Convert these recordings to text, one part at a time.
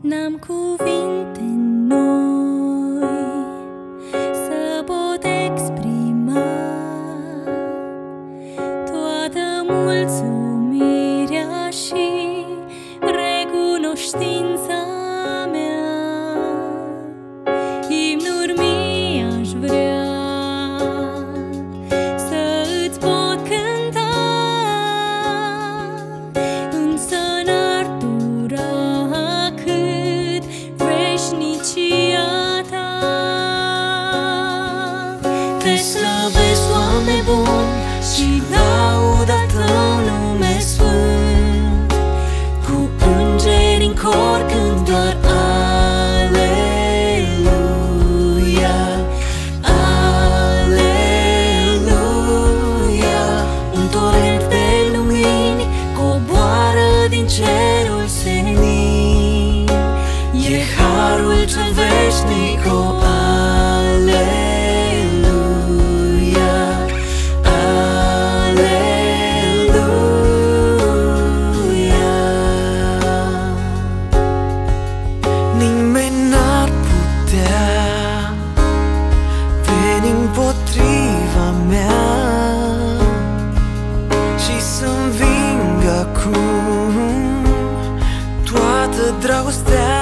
n-am cuvinte noi să pot exprima toată mulțumirea și recunoștința. Te slăvesc, Doamne bun, și lauda ta lume sfânt. Cu îngeri în cor când doar Aleluia. Un torent de lumini coboară din cerul senin. E harul cel veșnic, o acum. Toată dragostea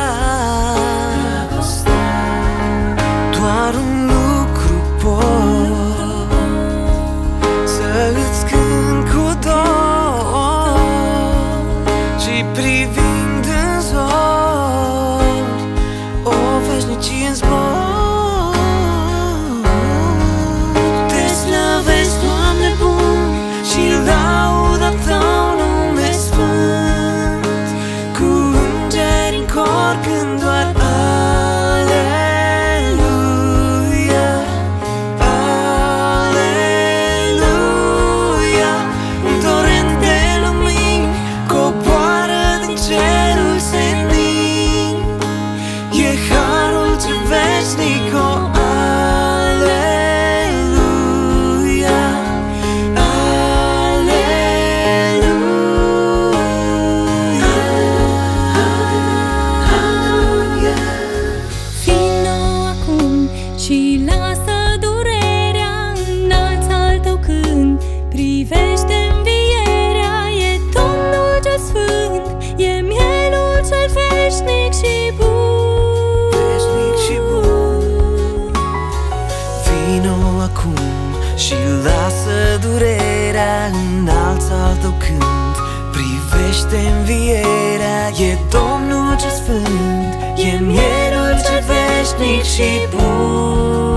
Privește învierea. E Domnul ce sfânt E mierul ce veșnic și bun.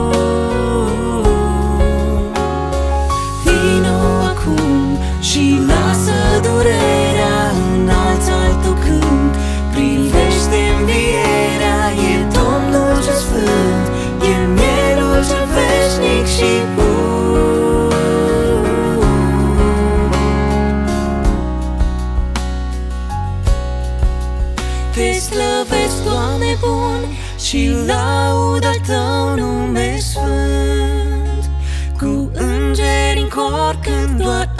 și laudă tău nume sfânt Cu îngeri în cor când doar